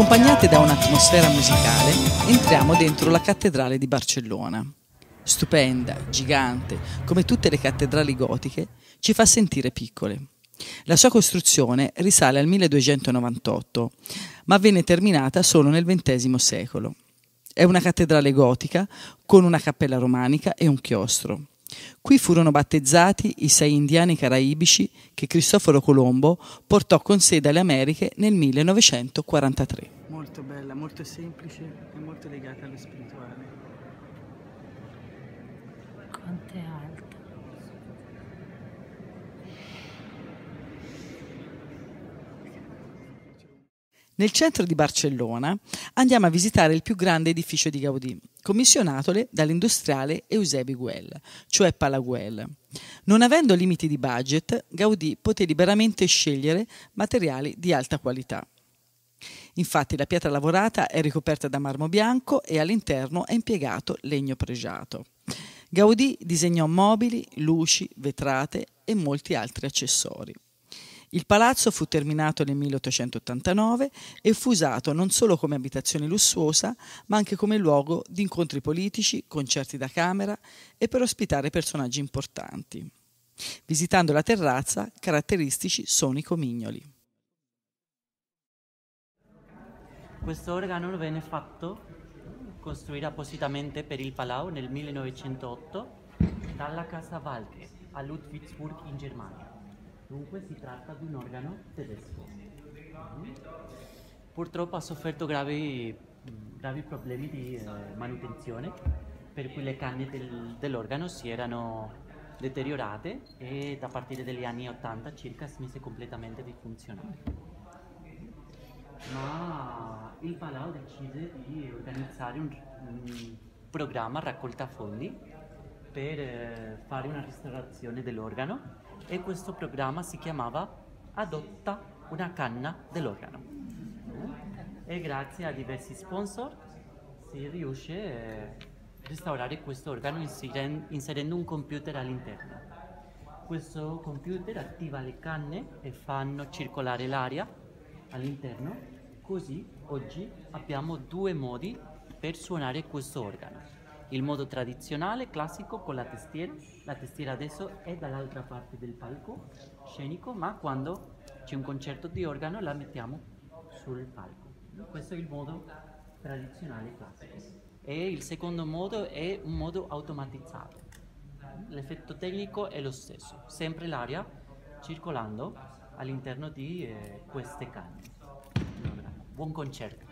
Accompagnate da un'atmosfera musicale, entriamo dentro la cattedrale di Barcellona. Stupenda, gigante, come tutte le cattedrali gotiche, ci fa sentire piccole. La sua costruzione risale al 1298, ma venne terminata solo nel XX secolo. È una cattedrale gotica con una cappella romanica e un chiostro. Qui furono battezzati i sei indiani caraibici che Cristoforo Colombo portò con sé dalle Americhe nel 1943. Molto bella, molto semplice e molto legata allo spirituale. Quanto è alta. Nel centro di Barcellona andiamo a visitare il più grande edificio di Gaudì, commissionatole dall'industriale Eusebi Guel, cioè Palaguel. Non avendo limiti di budget, Gaudì poté liberamente scegliere materiali di alta qualità. Infatti la pietra lavorata è ricoperta da marmo bianco e all'interno è impiegato legno pregiato. Gaudì disegnò mobili, luci, vetrate e molti altri accessori. Il palazzo fu terminato nel 1889 e fu usato non solo come abitazione lussuosa, ma anche come luogo di incontri politici, concerti da camera e per ospitare personaggi importanti. Visitando la terrazza, caratteristici sono i comignoli. Questo organo venne fatto costruire appositamente per il Palau nel 1908 dalla casa Walke a Ludwigsburg in Germania. Dunque si tratta di un organo tedesco. Purtroppo ha sofferto gravi, gravi problemi di eh, manutenzione, per cui le canne del, dell'organo si erano deteriorate e da partire dagli anni 80 circa smise completamente di funzionare. Ma il Palau decise di organizzare un, un programma raccolta fondi per eh, fare una ristorazione dell'organo e questo programma si chiamava Adotta una canna dell'organo. E grazie a diversi sponsor si riesce a restaurare questo organo inserendo un computer all'interno. Questo computer attiva le canne e fanno circolare l'aria all'interno, così oggi abbiamo due modi per suonare questo organo il modo tradizionale, classico, con la testiera. La testiera adesso è dall'altra parte del palco scenico, ma quando c'è un concerto di organo la mettiamo sul palco. Questo è il modo tradizionale classico. E il secondo modo è un modo automatizzato. L'effetto tecnico è lo stesso, sempre l'aria circolando all'interno di eh, queste canne. Buon concerto!